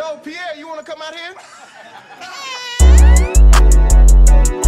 Yo, Pierre, you want to come out here?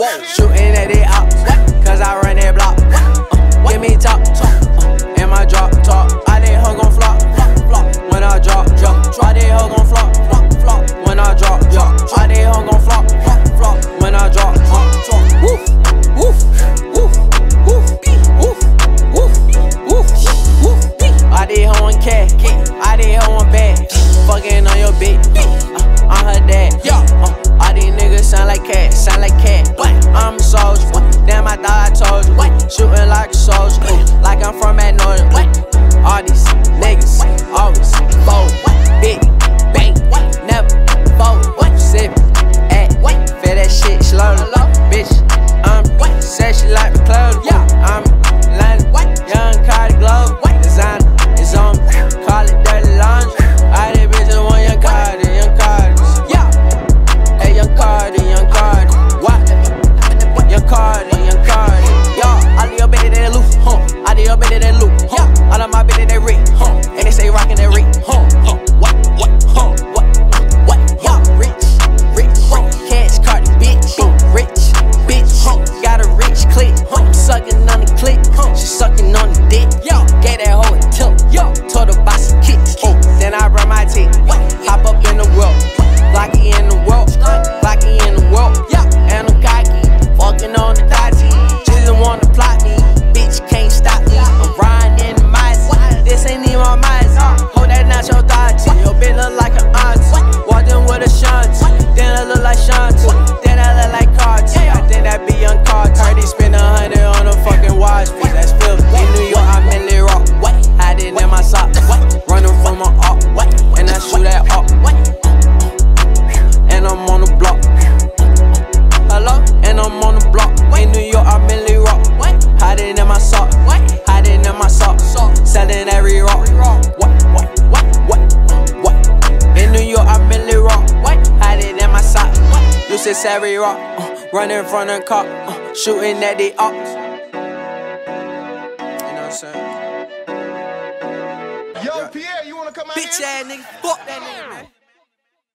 Whoa, shooting at it out, cause I run that block. Uh, give me top, top, uh, and my drop, top. I did hug on flop, flop, flop. When I drop, drop, drop. I did hug on flop, flop, flop. When I drop, drop, drop. I did hug on flop, flop, flop. When I drop, drop, drop. Woof, woof, woof, woof, woof, woof, woof, woof. I did hug on cat. sucking on the dick. Yo, gave that hoe a tilt. Yo, told her buy some kicks. Then I brought my teeth. block. What? Hiding in my sock. sock. Selling every rock. rock. What? What? What? What? What? In New York, I'm Milly Rock. What? Hiding in my sock. What? Lucis every rock. Uh, running from the cop. Uh, shooting at the ops. You know what I'm saying? Yo, Pierre, you wanna come out Bitch here? Bitch ass nigga, fuck that nigga, man.